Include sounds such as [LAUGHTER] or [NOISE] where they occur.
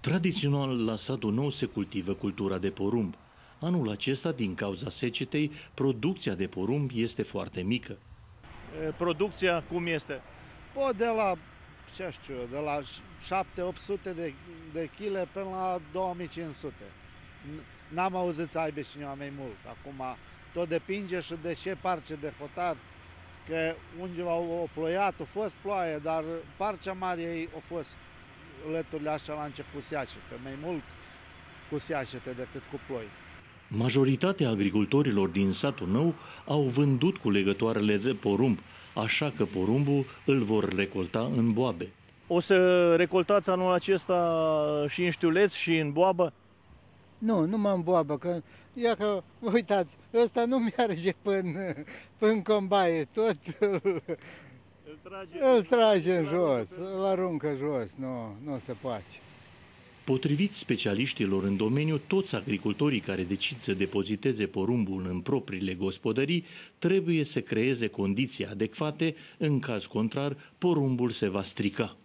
Tradițional, la satul nou se cultivă cultura de porumb. Anul acesta, din cauza secetei, producția de porumb este foarte mică. E, Producția cum este? Po de la, ce știu eu, de la 7-800 de, de kg până la 2500. N- N-am auzit să aibă cineva mai mult. Acum tot depinde și de ce parce de hotar, că undeva o ploiat, a fost ploaie, dar parcea mare ei a fost lăturile așa la început seacete, mai mult cu seacete decât cu ploi. Majoritatea agricultorilor din satul nou au vândut culegătoarele de porumb, așa că porumbul îl vor recolta în boabe. O să recoltați anul acesta și în știuleț și în boabă? Nu, nu mă îmboabă, că ia că, uitați, ăsta nu [LAUGHS] merge până, până combaie, tot îl, Îl trage, îl trage în jos, îl aruncă jos, nu, nu se poate. Potrivit specialiștilor în domeniu, toți agricultorii care decid să depoziteze porumbul în propriile gospodării trebuie să creeze condiții adecvate, în caz contrar, porumbul se va strica.